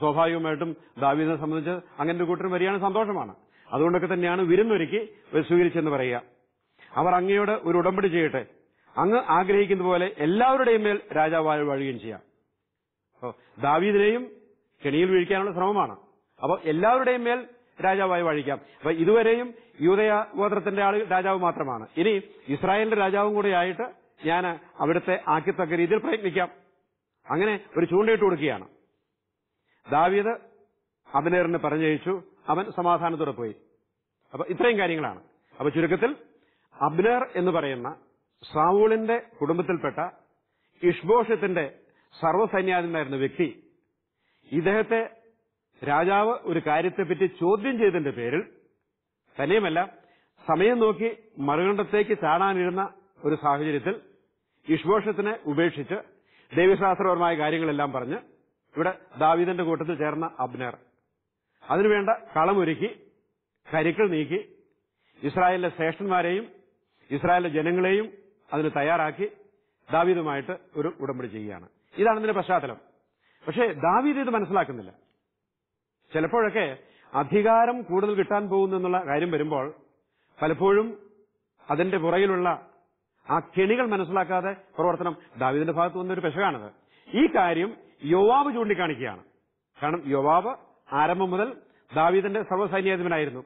സ്വാഭാവികമായിട്ടും ദാവീദിനെ സംബന്ധിച്ച് അങ്ങനെ ഒരു കൂട്ടരും വരികയാണ് സന്തോഷമാണ്. അതുകൊണ്ടൊക്കെ തന്നെയാണ് വിരുന്നൊരുക്കി സ്വീകരിച്ചെന്ന് പറയുക. അവർ അങ്ങയോട് ഒരു ഉടമ്പടി ചെയ്യട്ടെ. അങ്ങ് ആഗ്രഹിക്കുന്ന പോലെ എല്ലാവരുടെയും മേൽ രാജാവായി വാഴുകയും ചെയ്യാം. ദാവീദിനെയും കെണിയിൽ വീഴിക്കാനുള്ള ശ്രമമാണ്. അപ്പോൾ എല്ലാവരുടെയും മേൽ രാജാവായി വാഴിക്കാം. അപ്പൊ ഇതുവരെയും യൂതയ ഗോത്രത്തിന്റെ ആൾ രാജാവ് മാത്രമാണ്. ഇനി ഇസ്രായേലിന്റെ രാജാവും കൂടെ ആയിട്ട് ഞാൻ അവിടുത്തെ ആക്കിത്തക്ക രീതിയിൽ പ്രയത്നിക്കാം. അങ്ങനെ ഒരു ചൂണ്ടയിട്ട് കൊടുക്കുകയാണ്. ദാവീദ് അബനേറിനെ പറഞ്ഞയച്ചു. അവൻ സമാധാനത്തോടെ പോയി. അപ്പൊ ഇത്രയും കാര്യങ്ങളാണ്. അപ്പൊ ചുരുക്കത്തിൽ അബ്നേർ എന്ന് പറയുന്ന സാവൂളിന്റെ കുടുംബത്തിൽപ്പെട്ട ഇഷ്ബോഷത്തിന്റെ സർവസൈന്യാധിപനായിരുന്ന വ്യക്തി ഇദ്ദേഹത്തെ രാജാവ് ഒരു കാര്യത്തെപ്പറ്റി ചോദ്യം ചെയ്തതിന്റെ പേരിൽ തന്നെയുമല്ല സമയം നോക്കി മറുകണ്ഠത്തേക്ക് ചാടാനിരുന്ന ഒരു സാഹചര്യത്തിൽ ഇഷ്ബോഷത്തിനെ ഉപേക്ഷിച്ച് ദൈവശാസ്ത്രപരമായ കാര്യങ്ങളെല്ലാം പറഞ്ഞ് ഇവിടെ ദാവീദിന്റെ കൂട്ടത്തിൽ ചേർന്ന അബ്നേർ. അതിനുവേണ്ട കളമൊരുക്കി കരുക്കൾ നീക്കി ഇസ്രായേലിലെ ശ്രേഷ്ഠന്മാരെയും ഇസ്രായേലിലെ ജനങ്ങളെയും അതിന് തയ്യാറാക്കി ദാവീദുമായിട്ട് ഒരു ഉടമ്പടി ചെയ്യുകയാണ്. ഇതാണ് ഇതിന്റെ പശ്ചാത്തലം. പക്ഷേ ദാവീദ് ഇത് മനസ്സിലാക്കുന്നില്ല. ചിലപ്പോഴൊക്കെ അധികാരം കൂടുതൽ കിട്ടാൻ പോകുന്നു എന്നുള്ള കാര്യം വരുമ്പോൾ പലപ്പോഴും അതിന്റെ പുറകിലുള്ള ആ കെണികൾ മനസ്സിലാക്കാതെ പ്രവർത്തനം ദാവീദിന്റെ ഭാഗത്ത് വന്നൊരു പെശകാണത്. ഈ കാര്യം യോവാബ് ചൂണ്ടിക്കാണിക്കുകയാണ്. കാരണം യോവാബ് ആരംഭം മുതൽ ദാവീദിന്റെ സർവസൈന്യാധിപനായിരുന്നു.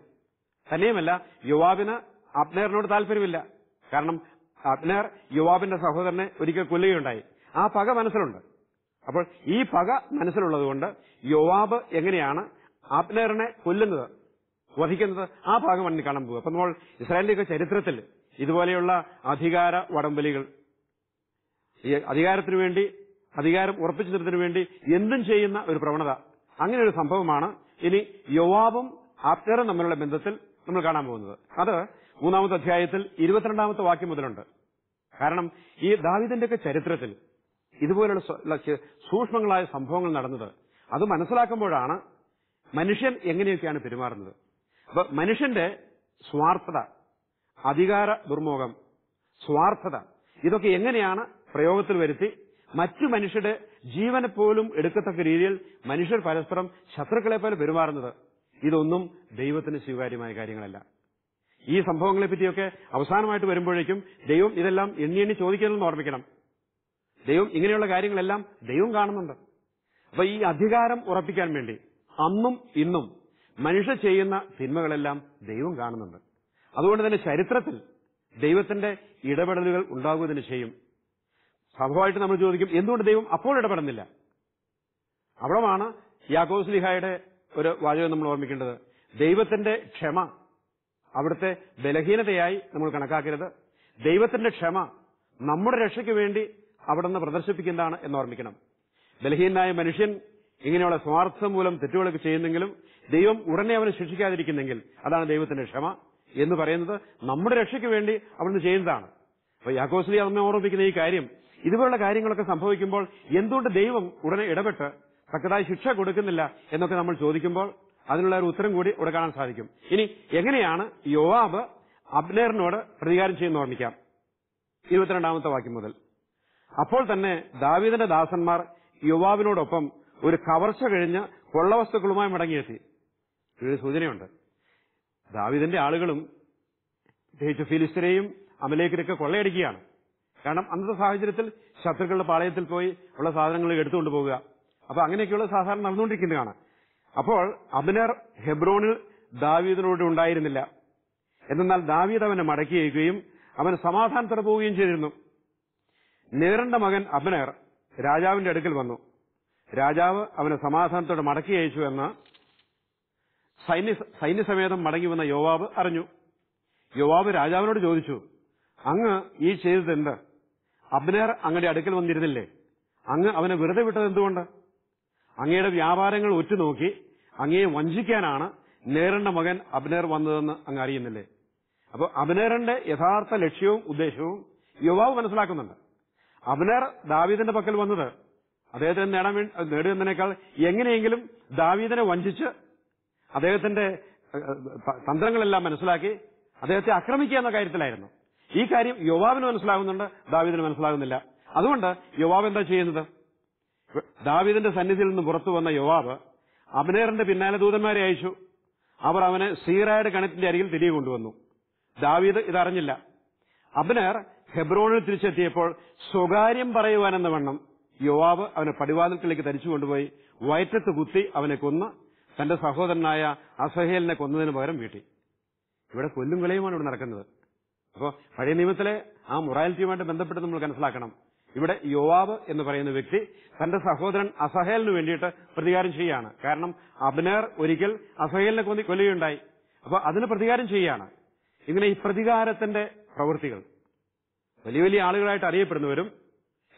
തന്നെയുമല്ല യുവാബിന് അബ്നേറിനോട് താല്പര്യമില്ല. കാരണം അബ്നേർ യുവാബിന്റെ സഹോദരനെ ഒരിക്കൽ കൊല്ലുകയുണ്ടായി. ആ പക മനസ്സിലുണ്ട്. അപ്പോൾ ഈ പക മനസ്സിലുള്ളതുകൊണ്ട് യോവാബ് എങ്ങനെയാണ് അബ്നേറിനെ കൊല്ലുന്നത് വധിക്കുന്നത് ആ ഭാഗം മണ്ണിൽ കാണാൻ പോകും അപ്പൊ നമ്മൾ ഇസ്രായേലിന്റെ ചരിത്രത്തിൽ ഇതുപോലെയുള്ള അധികാര വടംവലികൾ ഈ അധികാരത്തിനു വേണ്ടി അധികാരം ഉറപ്പിച്ചു തരുന്നതിന് വേണ്ടി എന്തും ചെയ്യുന്ന ഒരു പ്രവണത. അങ്ങനെ ഒരു സംഭവമാണ് ഇനി യോവാബും അബ്നറും തമ്മിലുള്ള ബന്ധത്തിൽ നമ്മൾ കാണാൻ പോകുന്നത്. അത് മൂന്നാമത്തെ അധ്യായത്തിൽ ഇരുപത്തിരണ്ടാമത്തെ വാക്യം മുതലുണ്ട്. കാരണം ഈ ദാവിദിന്റെയൊക്കെ ചരിത്രത്തിൽ ഇതുപോലുള്ള സൂക്ഷ്മങ്ങളായ സംഭവങ്ങൾ നടന്നത്. അത് മനസ്സിലാക്കുമ്പോഴാണ് മനുഷ്യൻ എങ്ങനെയൊക്കെയാണ് പെരുമാറുന്നത്. അപ്പൊ മനുഷ്യന്റെ സ്വാർത്ഥത അധികാര ദുർമോഹം സ്വാർത്ഥത ഇതൊക്കെ എങ്ങനെയാണ് പ്രയോഗത്തിൽ വരുത്തി മറ്റു മനുഷ്യരുടെ ജീവനെ പോലും എടുക്കത്തക്ക രീതിയിൽ മനുഷ്യർ പരസ്പരം ശത്രുക്കളെ പോലെ പെരുമാറുന്നത്. ഇതൊന്നും ദൈവത്തിന് സ്വീകാര്യമായ കാര്യങ്ങളല്ല. ഈ സംഭവങ്ങളെ പറ്റിയൊക്കെ അവസാനമായിട്ട് വരുമ്പോഴേക്കും ദൈവം ഇതെല്ലാം എണ്ണി എണ്ണി ചോദിക്കണമെന്ന് ഓർമ്മിക്കണം. ദൈവം ഇങ്ങനെയുള്ള കാര്യങ്ങളെല്ലാം ദൈവം കാണുന്നുണ്ട്. അപ്പൊ ഈ അധികാരം ഉറപ്പിക്കാൻ വേണ്ടി അന്നും ഇന്നും മനുഷ്യർ ചെയ്യുന്ന തിന്മകളെല്ലാം ദൈവം കാണുന്നുണ്ട്. അതുകൊണ്ട് തന്നെ ചരിത്രത്തിൽ ദൈവത്തിന്റെ ഇടപെടലുകൾ ഉണ്ടാകുന്നതിന് ചെയ്യും സംഭവമായിട്ട് നമ്മൾ ചോദിക്കും എന്തുകൊണ്ട് ദൈവം അപ്പോൾ ഇടപെടുന്നില്ല? അവിടമാണ് യാക്കോസ്ലിഹായുടെ ഒരു വാചകം നമ്മൾ ഓർമ്മിക്കേണ്ടത്. ദൈവത്തിന്റെ ക്ഷമ അവിടുത്തെ ബലഹീനതയായി നമ്മൾ കണക്കാക്കരുത്. ദൈവത്തിന്റെ ക്ഷമ നമ്മുടെ രക്ഷയ്ക്ക് വേണ്ടി അവിടുന്ന് പ്രദർശിപ്പിക്കുന്നതാണ് എന്ന് ഓർമ്മിക്കണം. ബലഹീനായ മനുഷ്യൻ ഇങ്ങനെയുള്ള സ്വാർത്ഥം മൂലം തെറ്റുകളൊക്കെ ചെയ്യുന്നെങ്കിലും ദൈവം ഉടനെ അവനെ ശിക്ഷിക്കാതിരിക്കുന്നെങ്കിൽ അതാണ് ദൈവത്തിന്റെ ക്ഷമ എന്ന് പറയുന്നത് നമ്മുടെ രക്ഷയ്ക്ക് വേണ്ടി അവിടുന്ന് ചെയ്യുന്നതാണ്. അപ്പൊ യാക്കോസ്ലി അമ്മ ഓർമ്മിപ്പിക്കുന്ന ഈ കാര്യം ഇതുപോലുള്ള കാര്യങ്ങളൊക്കെ സംഭവിക്കുമ്പോൾ എന്തുകൊണ്ട് ദൈവം ഉടനെ ഇടപെട്ട് തക്കതായ ശിക്ഷ കൊടുക്കുന്നില്ല എന്നൊക്കെ നമ്മൾ ചോദിക്കുമ്പോൾ അതിനുള്ള ഒരു ഉത്തരം കൂടി ഇവിടെ കാണാൻ സാധിക്കും. ഇനി എങ്ങനെയാണ് യോവാബ് അബ്നേറിനോട് പ്രതികാരം ചെയ്യുന്ന ഓർമ്മിക്കാം. ഇരുപത്തിരണ്ടാമത്തെ വാക്യം മുതൽ. അപ്പോൾ തന്നെ ദാവീദിന്റെ ദാസന്മാർ യുവാവിനോടൊപ്പം ഒരു കവർച്ച കഴിഞ്ഞ് കൊള്ളവസ്തുക്കളുമായി മടങ്ങിയെത്തി. ഒരു സൂചനയുണ്ട്. ദാവീദിന്റെ ആളുകളും പ്രത്യേകിച്ച് ഫിലിസ്തരെയും അമലേക്കിനൊക്കെ കൊള്ളയടിക്കുകയാണ്. കാരണം അന്നത്തെ സാഹചര്യത്തിൽ ശത്രുക്കളുടെ പാളയത്തിൽ പോയി ഉള്ള സാധനങ്ങൾ എടുത്തുകൊണ്ട് പോവുക. അപ്പൊ അങ്ങനെയൊക്കെയുള്ള സാധാരണ നടന്നുകൊണ്ടിരിക്കുന്നതാണ്. അപ്പോൾ അബ്നർ ഹെബ്രോണിൽ ദാവീദിനോട് ഉണ്ടായിരുന്നില്ല. എന്നാൽ ദാവീദ് അവനെ മടക്കി അയക്കുകയും അവന് സമാധാനത്തോടെ പോവുകയും ചെയ്തിരുന്നു. നേരണ്ട മകൻ അബ്നർ രാജാവിന്റെ അടുക്കൽ വന്നു. രാജാവ് അവനെ സമാധാനത്തോടെ മടക്കി അയച്ചു എന്ന് സൈന്യ സൈന്യസമേതം മടങ്ങി വന്ന യോവാബ് അറിഞ്ഞു. യോവാബ് രാജാവിനോട് ചോദിച്ചു അങ്ങ് ഈ ചെയ്തത് എന്ത്? അബ്നേർ അങ്ങയുടെ അടുക്കൽ വന്നിരുന്നില്ലേ? അങ്ങ് അവനെ വെറുതെ വിട്ടത് എന്തുകൊണ്ട്? അങ്ങയുടെ വ്യാപാരങ്ങൾ ഒറ്റുനോക്കി അങ്ങയെ വഞ്ചിക്കാനാണ് നേരന്റെ മകൻ അബ്നേർ വന്നതെന്ന് അങ്ങ് അറിയുന്നില്ലേ? അപ്പോൾ അബ്നേറിന്റെ യഥാർത്ഥ ലക്ഷ്യവും ഉദ്ദേശവും യുവാവ് മനസ്സിലാക്കുന്നുണ്ട്. അബ്നേർ ദാവീദിന്റെ പക്കൽ വന്നത് അദ്ദേഹത്തിന് നേടാൻ നേടുന്നതിനേക്കാൾ എങ്ങനെയെങ്കിലും ദാവീദിനെ വഞ്ചിച്ച് അദ്ദേഹത്തിന്റെ തന്ത്രങ്ങളെല്ലാം മനസ്സിലാക്കി അദ്ദേഹത്തെ ആക്രമിക്കുക എന്ന കാര്യത്തിലായിരുന്നു. ഈ കാര്യം യുവാവിന് മനസ്സിലാകുന്നുണ്ട് ദാവീദിന് മനസ്സിലാകുന്നില്ല. അതുകൊണ്ട് യുവാവ് എന്താ ചെയ്യുന്നത്? ദാവീദിന്റെ സന്നിധിയിൽ നിന്ന് പുറത്തു വന്ന യുവാവ് അബ്നേറിന്റെ പിന്നാലെ ദൂതന്മാരെ അയച്ചു. അവർ അവനെ സീറായുടെ കണത്തിന്റെ അരികിൽ തിരികെ കൊണ്ടുവന്നു. ദാവീദ് ഇതറിഞ്ഞില്ല. അബ്നേർ ഹെബ്രോണിൽ തിരിച്ചെത്തിയപ്പോൾ സ്വകാര്യം പറയുവാനെന്ന വണ്ണം യോവാബ് അവനെ പടിവാതിൽക്കിലേക്ക് തരിച്ചു കൊണ്ടുപോയി വയറ്റത്ത് കുത്തി അവനെ കൊന്ന് തന്റെ സഹോദരനായ അസഹേലിനെ കൊന്നതിന് പകരം വീട്ടി. ഇവിടെ കൊല്ലും കളയുമാണ് ഇവിടെ നടക്കുന്നത്. അപ്പോൾ പഴയ നിയമത്തിലെ ആ മൊറാലിറ്റിയുമായിട്ട് ബന്ധപ്പെട്ട് നമ്മൾ മനസ്സിലാക്കണം. ഇവിടെ യോവാബ് എന്ന് പറയുന്ന വ്യക്തി തന്റെ സഹോദരൻ അസഹേലിന് വേണ്ടിയിട്ട് പ്രതികാരം ചെയ്യുകയാണ്. കാരണം അബ്നേർ ഒരിക്കൽ അസഹേലിനെ കൊന്നി കൊല്ലുകയുണ്ടായി. അപ്പൊ അതിന് പ്രതികാരം ചെയ്യുകയാണ്. ഇങ്ങനെ ഈ പ്രതികാരത്തിന്റെ പ്രവൃത്തികൾ വലിയ വലിയ ആളുകളായിട്ട് അറിയപ്പെടുന്നവരും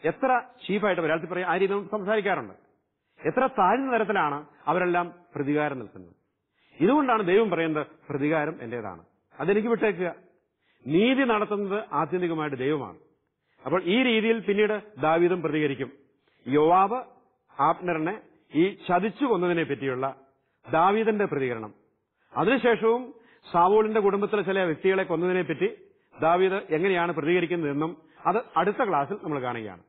എത്ര ചീഫായിട്ട് ഒരാൾക്ക് പറയാം ആ രീതി സംസാരിക്കാറുണ്ട്. എത്ര താഴ്ന്ന തരത്തിലാണ് അവരെല്ലാം പ്രതികാരം നിൽക്കുന്നത് ഇതുകൊണ്ടാണ് ദൈവം പറയുന്നത് പ്രതികാരം എന്റേതാണ്. അതെനിക്ക് വിട്ടേക്കുക. നീതി നടത്തുന്നത് ആത്യന്തികമായിട്ട് ദൈവമാണ്. അപ്പോൾ ഈ രീതിയിൽ പിന്നീട് ദാവീദും പ്രതികരിക്കും. യോവാബ് ആപ്നറിനെ ഈ ചതിച്ചു കൊന്നതിനെ പറ്റിയുള്ള ദാവീദന്റെ പ്രതികരണം. അതിനുശേഷവും സാവോളിന്റെ കുടുംബത്തിലെ ചില വ്യക്തികളെ കൊന്നതിനെ പറ്റി ദാവീദ് എങ്ങനെയാണ് പ്രതികരിക്കുന്നതെന്നും അത് അടുത്ത ക്ലാസ്സിൽ നമ്മൾ കാണുകയാണ്.